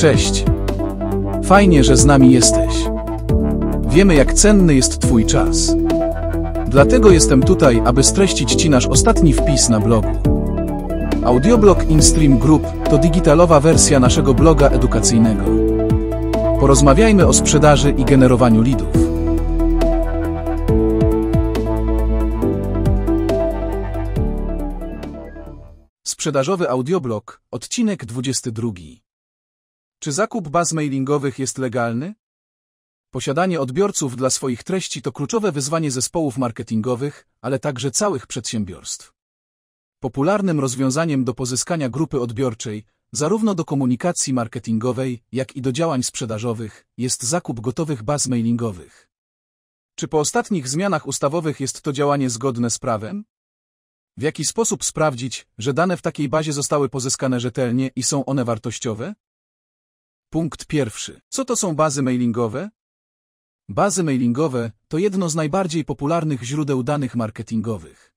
Cześć. Fajnie, że z nami jesteś. Wiemy, jak cenny jest Twój czas. Dlatego jestem tutaj, aby streścić Ci nasz ostatni wpis na blogu. Audioblog InStream Group to digitalowa wersja naszego bloga edukacyjnego. Porozmawiajmy o sprzedaży i generowaniu lidów. Sprzedażowy audioblog, odcinek 22. Czy zakup baz mailingowych jest legalny? Posiadanie odbiorców dla swoich treści to kluczowe wyzwanie zespołów marketingowych, ale także całych przedsiębiorstw. Popularnym rozwiązaniem do pozyskania grupy odbiorczej, zarówno do komunikacji marketingowej, jak i do działań sprzedażowych, jest zakup gotowych baz mailingowych. Czy po ostatnich zmianach ustawowych jest to działanie zgodne z prawem? W jaki sposób sprawdzić, że dane w takiej bazie zostały pozyskane rzetelnie i są one wartościowe? Punkt pierwszy. Co to są bazy mailingowe? Bazy mailingowe to jedno z najbardziej popularnych źródeł danych marketingowych.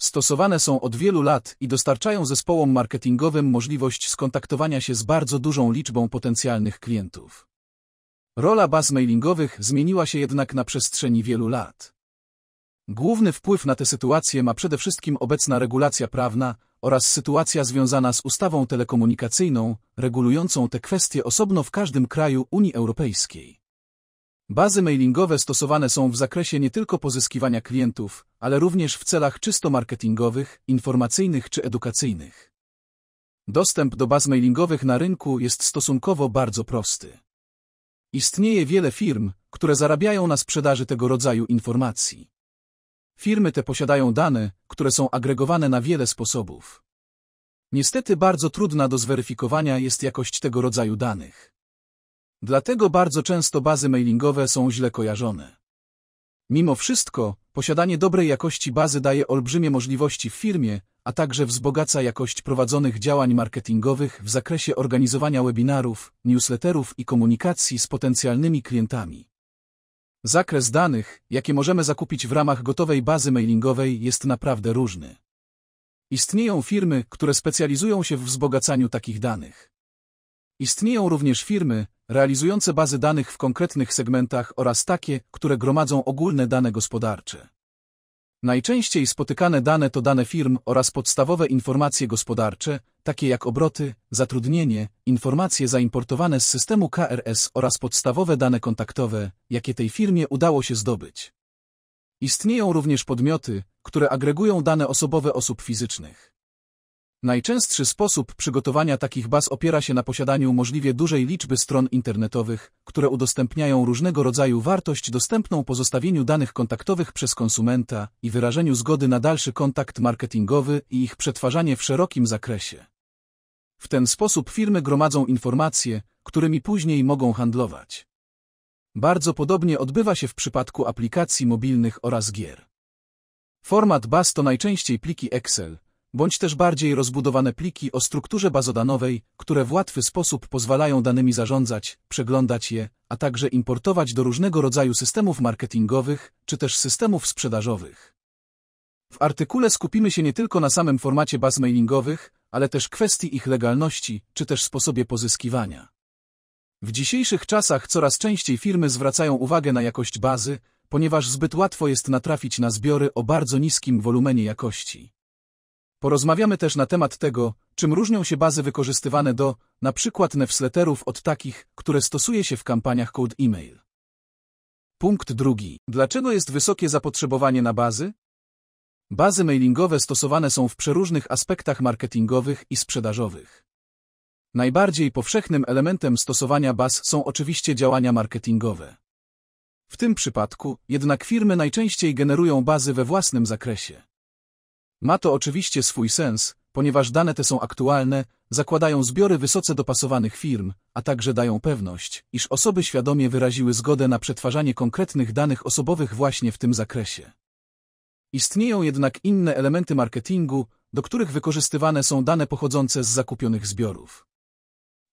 Stosowane są od wielu lat i dostarczają zespołom marketingowym możliwość skontaktowania się z bardzo dużą liczbą potencjalnych klientów. Rola baz mailingowych zmieniła się jednak na przestrzeni wielu lat. Główny wpływ na tę sytuację ma przede wszystkim obecna regulacja prawna oraz sytuacja związana z ustawą telekomunikacyjną, regulującą te kwestie osobno w każdym kraju Unii Europejskiej. Bazy mailingowe stosowane są w zakresie nie tylko pozyskiwania klientów, ale również w celach czysto marketingowych, informacyjnych czy edukacyjnych. Dostęp do baz mailingowych na rynku jest stosunkowo bardzo prosty. Istnieje wiele firm, które zarabiają na sprzedaży tego rodzaju informacji. Firmy te posiadają dane, które są agregowane na wiele sposobów. Niestety bardzo trudna do zweryfikowania jest jakość tego rodzaju danych. Dlatego bardzo często bazy mailingowe są źle kojarzone. Mimo wszystko, posiadanie dobrej jakości bazy daje olbrzymie możliwości w firmie, a także wzbogaca jakość prowadzonych działań marketingowych w zakresie organizowania webinarów, newsletterów i komunikacji z potencjalnymi klientami. Zakres danych, jakie możemy zakupić w ramach gotowej bazy mailingowej jest naprawdę różny. Istnieją firmy, które specjalizują się w wzbogacaniu takich danych. Istnieją również firmy, realizujące bazy danych w konkretnych segmentach oraz takie, które gromadzą ogólne dane gospodarcze. Najczęściej spotykane dane to dane firm oraz podstawowe informacje gospodarcze, takie jak obroty, zatrudnienie, informacje zaimportowane z systemu KRS oraz podstawowe dane kontaktowe, jakie tej firmie udało się zdobyć. Istnieją również podmioty, które agregują dane osobowe osób fizycznych. Najczęstszy sposób przygotowania takich baz opiera się na posiadaniu możliwie dużej liczby stron internetowych, które udostępniają różnego rodzaju wartość dostępną po zostawieniu danych kontaktowych przez konsumenta i wyrażeniu zgody na dalszy kontakt marketingowy i ich przetwarzanie w szerokim zakresie. W ten sposób firmy gromadzą informacje, którymi później mogą handlować. Bardzo podobnie odbywa się w przypadku aplikacji mobilnych oraz gier. Format baz to najczęściej pliki Excel, bądź też bardziej rozbudowane pliki o strukturze bazodanowej, które w łatwy sposób pozwalają danymi zarządzać, przeglądać je, a także importować do różnego rodzaju systemów marketingowych czy też systemów sprzedażowych. W artykule skupimy się nie tylko na samym formacie baz mailingowych, ale też kwestii ich legalności czy też sposobie pozyskiwania. W dzisiejszych czasach coraz częściej firmy zwracają uwagę na jakość bazy, ponieważ zbyt łatwo jest natrafić na zbiory o bardzo niskim wolumenie jakości. Porozmawiamy też na temat tego, czym różnią się bazy wykorzystywane do, na przykład newsletterów od takich, które stosuje się w kampaniach cold email. Punkt drugi. Dlaczego jest wysokie zapotrzebowanie na bazy? Bazy mailingowe stosowane są w przeróżnych aspektach marketingowych i sprzedażowych. Najbardziej powszechnym elementem stosowania baz są oczywiście działania marketingowe. W tym przypadku jednak firmy najczęściej generują bazy we własnym zakresie. Ma to oczywiście swój sens, ponieważ dane te są aktualne, zakładają zbiory wysoce dopasowanych firm, a także dają pewność, iż osoby świadomie wyraziły zgodę na przetwarzanie konkretnych danych osobowych właśnie w tym zakresie. Istnieją jednak inne elementy marketingu, do których wykorzystywane są dane pochodzące z zakupionych zbiorów.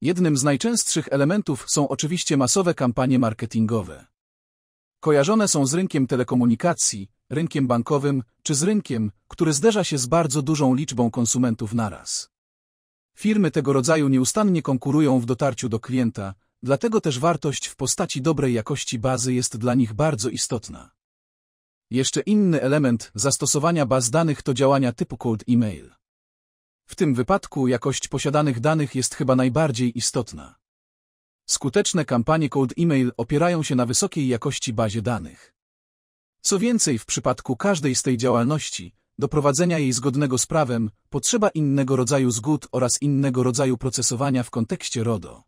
Jednym z najczęstszych elementów są oczywiście masowe kampanie marketingowe. Kojarzone są z rynkiem telekomunikacji, rynkiem bankowym czy z rynkiem, który zderza się z bardzo dużą liczbą konsumentów naraz. Firmy tego rodzaju nieustannie konkurują w dotarciu do klienta, dlatego też wartość w postaci dobrej jakości bazy jest dla nich bardzo istotna. Jeszcze inny element zastosowania baz danych to działania typu cold email. W tym wypadku jakość posiadanych danych jest chyba najbardziej istotna. Skuteczne kampanie cold email opierają się na wysokiej jakości bazie danych. Co więcej, w przypadku każdej z tej działalności, do prowadzenia jej zgodnego z prawem, potrzeba innego rodzaju zgód oraz innego rodzaju procesowania w kontekście RODO.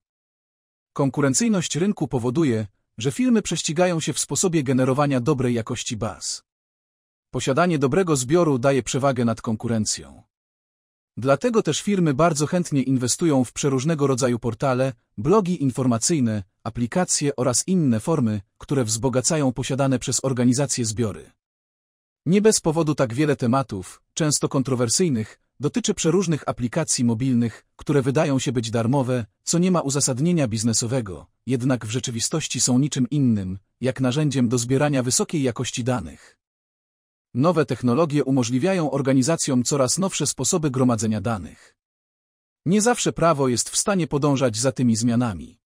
Konkurencyjność rynku powoduje, że firmy prześcigają się w sposobie generowania dobrej jakości baz. Posiadanie dobrego zbioru daje przewagę nad konkurencją. Dlatego też firmy bardzo chętnie inwestują w przeróżnego rodzaju portale, blogi informacyjne, aplikacje oraz inne formy, które wzbogacają posiadane przez organizacje zbiory. Nie bez powodu tak wiele tematów, często kontrowersyjnych, dotyczy przeróżnych aplikacji mobilnych, które wydają się być darmowe, co nie ma uzasadnienia biznesowego, jednak w rzeczywistości są niczym innym, jak narzędziem do zbierania wysokiej jakości danych. Nowe technologie umożliwiają organizacjom coraz nowsze sposoby gromadzenia danych. Nie zawsze prawo jest w stanie podążać za tymi zmianami.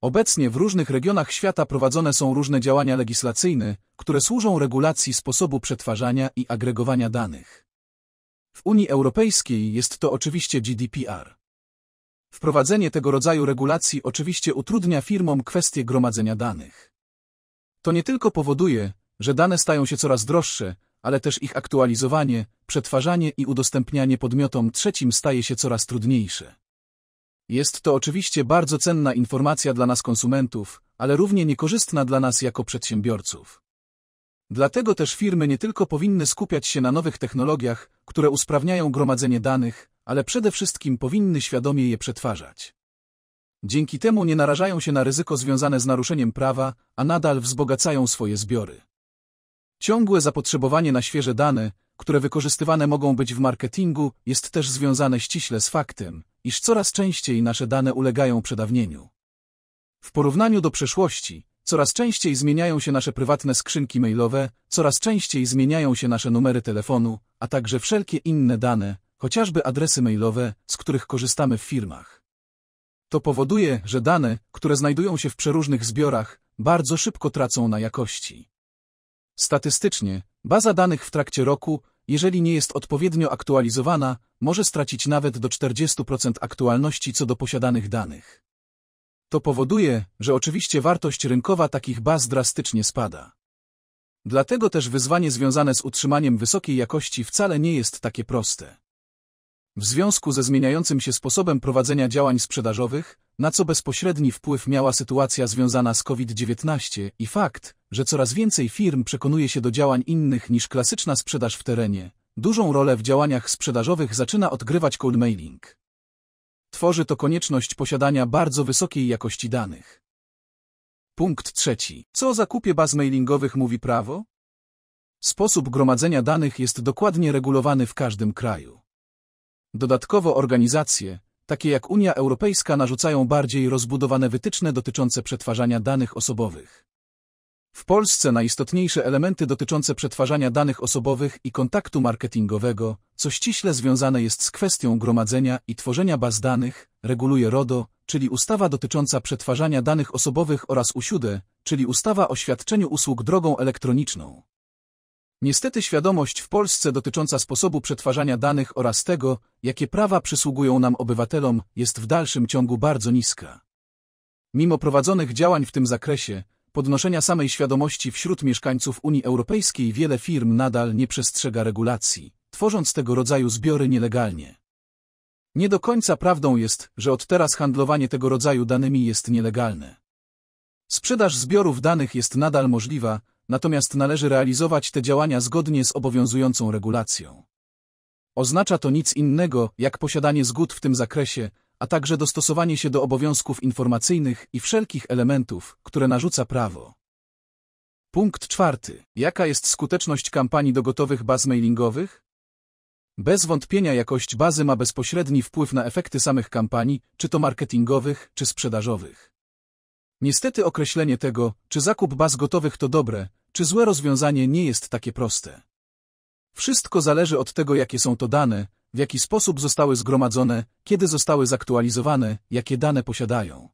Obecnie w różnych regionach świata prowadzone są różne działania legislacyjne, które służą regulacji sposobu przetwarzania i agregowania danych. W Unii Europejskiej jest to oczywiście GDPR. Wprowadzenie tego rodzaju regulacji oczywiście utrudnia firmom kwestię gromadzenia danych. To nie tylko powoduje, że dane stają się coraz droższe, ale też ich aktualizowanie, przetwarzanie i udostępnianie podmiotom trzecim staje się coraz trudniejsze. Jest to oczywiście bardzo cenna informacja dla nas konsumentów, ale równie niekorzystna dla nas jako przedsiębiorców. Dlatego też firmy nie tylko powinny skupiać się na nowych technologiach, które usprawniają gromadzenie danych, ale przede wszystkim powinny świadomie je przetwarzać. Dzięki temu nie narażają się na ryzyko związane z naruszeniem prawa, a nadal wzbogacają swoje zbiory. Ciągłe zapotrzebowanie na świeże dane, które wykorzystywane mogą być w marketingu, jest też związane ściśle z faktem, iż coraz częściej nasze dane ulegają przedawnieniu. W porównaniu do przeszłości, coraz częściej zmieniają się nasze prywatne skrzynki mailowe, coraz częściej zmieniają się nasze numery telefonu, a także wszelkie inne dane, chociażby adresy mailowe, z których korzystamy w firmach. To powoduje, że dane, które znajdują się w przeróżnych zbiorach, bardzo szybko tracą na jakości. Statystycznie, baza danych w trakcie roku, jeżeli nie jest odpowiednio aktualizowana, może stracić nawet do 40% aktualności co do posiadanych danych. To powoduje, że oczywiście wartość rynkowa takich baz drastycznie spada. Dlatego też wyzwanie związane z utrzymaniem wysokiej jakości wcale nie jest takie proste. W związku ze zmieniającym się sposobem prowadzenia działań sprzedażowych, na co bezpośredni wpływ miała sytuacja związana z COVID-19 i fakt, że coraz więcej firm przekonuje się do działań innych niż klasyczna sprzedaż w terenie, dużą rolę w działaniach sprzedażowych zaczyna odgrywać cold mailing. Tworzy to konieczność posiadania bardzo wysokiej jakości danych. Punkt trzeci. Co o zakupie baz mailingowych mówi prawo? Sposób gromadzenia danych jest dokładnie regulowany w każdym kraju. Dodatkowo organizacje, takie jak Unia Europejska narzucają bardziej rozbudowane wytyczne dotyczące przetwarzania danych osobowych. W Polsce najistotniejsze elementy dotyczące przetwarzania danych osobowych i kontaktu marketingowego, co ściśle związane jest z kwestią gromadzenia i tworzenia baz danych, reguluje RODO, czyli ustawa dotycząca przetwarzania danych osobowych oraz USIUDE, czyli ustawa o świadczeniu usług drogą elektroniczną. Niestety świadomość w Polsce dotycząca sposobu przetwarzania danych oraz tego, jakie prawa przysługują nam obywatelom, jest w dalszym ciągu bardzo niska. Mimo prowadzonych działań w tym zakresie, podnoszenia samej świadomości wśród mieszkańców Unii Europejskiej wiele firm nadal nie przestrzega regulacji, tworząc tego rodzaju zbiory nielegalnie. Nie do końca prawdą jest, że od teraz handlowanie tego rodzaju danymi jest nielegalne. Sprzedaż zbiorów danych jest nadal możliwa, natomiast należy realizować te działania zgodnie z obowiązującą regulacją. Oznacza to nic innego, jak posiadanie zgód w tym zakresie, a także dostosowanie się do obowiązków informacyjnych i wszelkich elementów, które narzuca prawo. Punkt czwarty. Jaka jest skuteczność kampanii do gotowych baz mailingowych? Bez wątpienia jakość bazy ma bezpośredni wpływ na efekty samych kampanii, czy to marketingowych, czy sprzedażowych. Niestety określenie tego, czy zakup baz gotowych to dobre, czy złe rozwiązanie nie jest takie proste. Wszystko zależy od tego, jakie są to dane, w jaki sposób zostały zgromadzone, kiedy zostały zaktualizowane, jakie dane posiadają.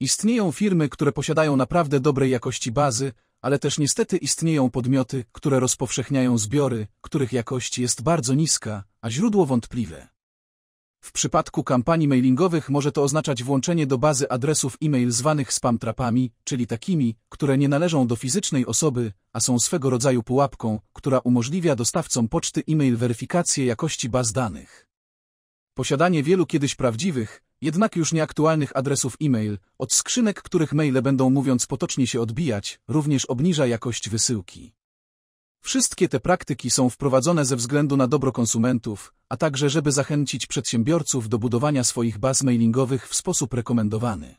Istnieją firmy, które posiadają naprawdę dobrej jakości bazy, ale też niestety istnieją podmioty, które rozpowszechniają zbiory, których jakość jest bardzo niska, a źródło wątpliwe. W przypadku kampanii mailingowych może to oznaczać włączenie do bazy adresów e-mail zwanych spam trapami, czyli takimi, które nie należą do fizycznej osoby, a są swego rodzaju pułapką, która umożliwia dostawcom poczty e-mail weryfikację jakości baz danych. Posiadanie wielu kiedyś prawdziwych, jednak już nieaktualnych adresów e-mail, od skrzynek, których maile będą mówiąc potocznie się odbijać, również obniża jakość wysyłki. Wszystkie te praktyki są wprowadzone ze względu na dobro konsumentów, a także żeby zachęcić przedsiębiorców do budowania swoich baz mailingowych w sposób rekomendowany.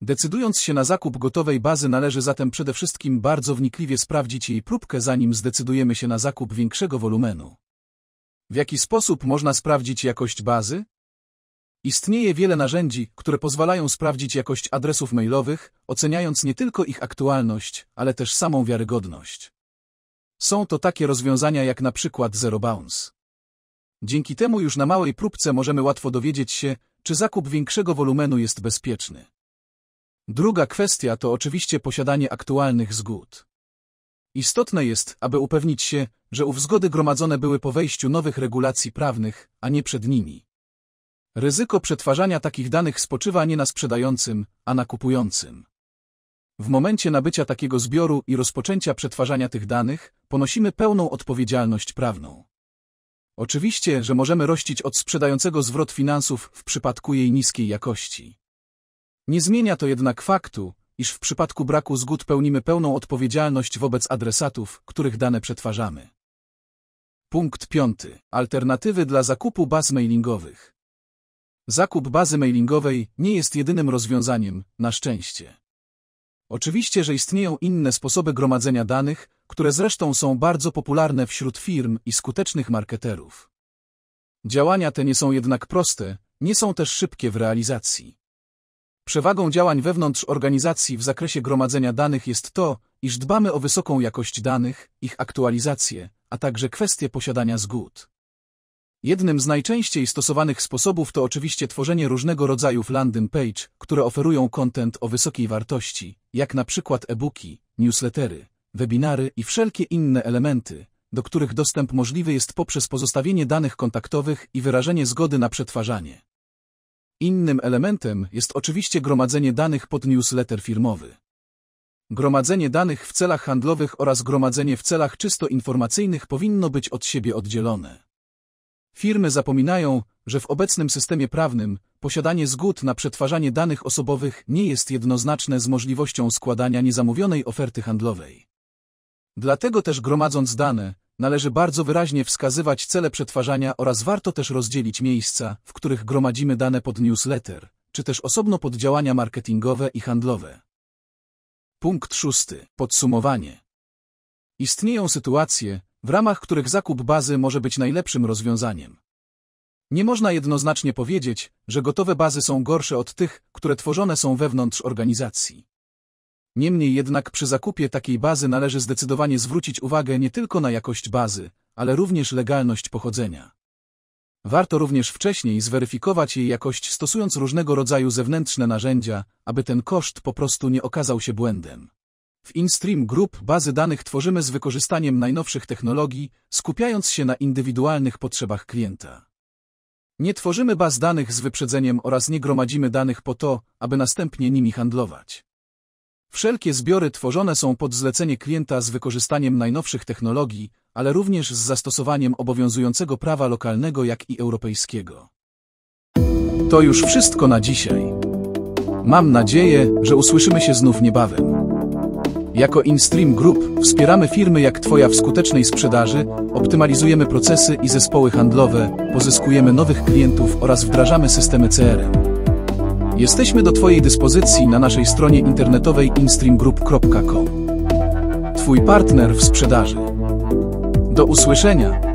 Decydując się na zakup gotowej bazy należy zatem przede wszystkim bardzo wnikliwie sprawdzić jej próbkę zanim zdecydujemy się na zakup większego wolumenu. W jaki sposób można sprawdzić jakość bazy? Istnieje wiele narzędzi, które pozwalają sprawdzić jakość adresów mailowych, oceniając nie tylko ich aktualność, ale też samą wiarygodność. Są to takie rozwiązania jak na przykład Zero Bounce. Dzięki temu już na małej próbce możemy łatwo dowiedzieć się, czy zakup większego wolumenu jest bezpieczny. Druga kwestia to oczywiście posiadanie aktualnych zgód. Istotne jest, aby upewnić się, że ów zgody gromadzone były po wejściu nowych regulacji prawnych, a nie przed nimi. Ryzyko przetwarzania takich danych spoczywa nie na sprzedającym, a na kupującym. W momencie nabycia takiego zbioru i rozpoczęcia przetwarzania tych danych, ponosimy pełną odpowiedzialność prawną. Oczywiście, że możemy rościć od sprzedającego zwrot finansów w przypadku jej niskiej jakości. Nie zmienia to jednak faktu, iż w przypadku braku zgód pełnimy pełną odpowiedzialność wobec adresatów, których dane przetwarzamy. Punkt piąty. Alternatywy dla zakupu baz mailingowych. Zakup bazy mailingowej nie jest jedynym rozwiązaniem, na szczęście. Oczywiście, że istnieją inne sposoby gromadzenia danych, które zresztą są bardzo popularne wśród firm i skutecznych marketerów. Działania te nie są jednak proste, nie są też szybkie w realizacji. Przewagą działań wewnątrz organizacji w zakresie gromadzenia danych jest to, iż dbamy o wysoką jakość danych, ich aktualizację, a także kwestie posiadania zgód. Jednym z najczęściej stosowanych sposobów to oczywiście tworzenie różnego rodzaju landing page, które oferują content o wysokiej wartości, jak na przykład e-booki, newslettery, webinary i wszelkie inne elementy, do których dostęp możliwy jest poprzez pozostawienie danych kontaktowych i wyrażenie zgody na przetwarzanie. Innym elementem jest oczywiście gromadzenie danych pod newsletter firmowy. Gromadzenie danych w celach handlowych oraz gromadzenie w celach czysto informacyjnych powinno być od siebie oddzielone. Firmy zapominają, że w obecnym systemie prawnym posiadanie zgód na przetwarzanie danych osobowych nie jest jednoznaczne z możliwością składania niezamówionej oferty handlowej. Dlatego też gromadząc dane, należy bardzo wyraźnie wskazywać cele przetwarzania oraz warto też rozdzielić miejsca, w których gromadzimy dane pod newsletter, czy też osobno pod działania marketingowe i handlowe. Punkt szósty. Podsumowanie. Istnieją sytuacje, w ramach których zakup bazy może być najlepszym rozwiązaniem. Nie można jednoznacznie powiedzieć, że gotowe bazy są gorsze od tych, które tworzone są wewnątrz organizacji. Niemniej jednak przy zakupie takiej bazy należy zdecydowanie zwrócić uwagę nie tylko na jakość bazy, ale również legalność pochodzenia. Warto również wcześniej zweryfikować jej jakość stosując różnego rodzaju zewnętrzne narzędzia, aby ten koszt po prostu nie okazał się błędem. W InStream Group bazy danych tworzymy z wykorzystaniem najnowszych technologii, skupiając się na indywidualnych potrzebach klienta. Nie tworzymy baz danych z wyprzedzeniem oraz nie gromadzimy danych po to, aby następnie nimi handlować. Wszelkie zbiory tworzone są pod zlecenie klienta z wykorzystaniem najnowszych technologii, ale również z zastosowaniem obowiązującego prawa lokalnego jak i europejskiego. To już wszystko na dzisiaj. Mam nadzieję, że usłyszymy się znów niebawem. Jako InStream Group wspieramy firmy jak Twoja w skutecznej sprzedaży, optymalizujemy procesy i zespoły handlowe, pozyskujemy nowych klientów oraz wdrażamy systemy CRM. Jesteśmy do Twojej dyspozycji na naszej stronie internetowej instreamgroup.com. Twój partner w sprzedaży. Do usłyszenia!